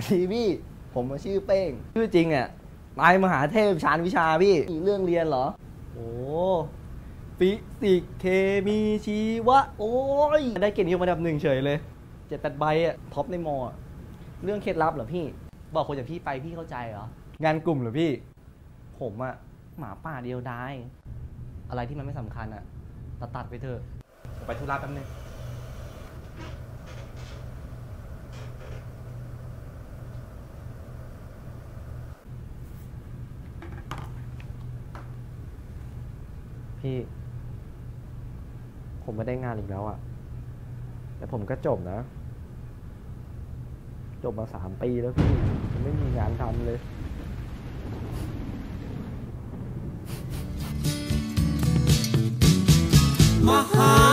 วันนี้พี่ ผมมาชื่อเป้ง ชื่อจริงอะนายมหาเทพชาญวิชาพี่มีเรื่องเรียนเหรอ โอ้ฟิสิกส์เคมีชีวะ โอ้ย ได้เกียรตินิยมอันดับหนึ่งเฉยเลยเจ็ดแปดใบอะ top ในมอเรื่องเคล็ดลับเหรอพี่ บอกคนอย่างพี่ไปพี่เข้าใจเหรอ งานกลุ่มเหรอพี่ ผมอะหมาป่าเดียวดายอะไรที่มันไม่สำคัญอะตัดตัดไปเถอะผมไปธุระแป๊บนึง พี่ ผมไม่ได้งานอีกแล้วอะ่ะ แต่ผมก็จบนะ จบมาสามปีแล้วพี่ผมไม่มีงานทำเลยมหา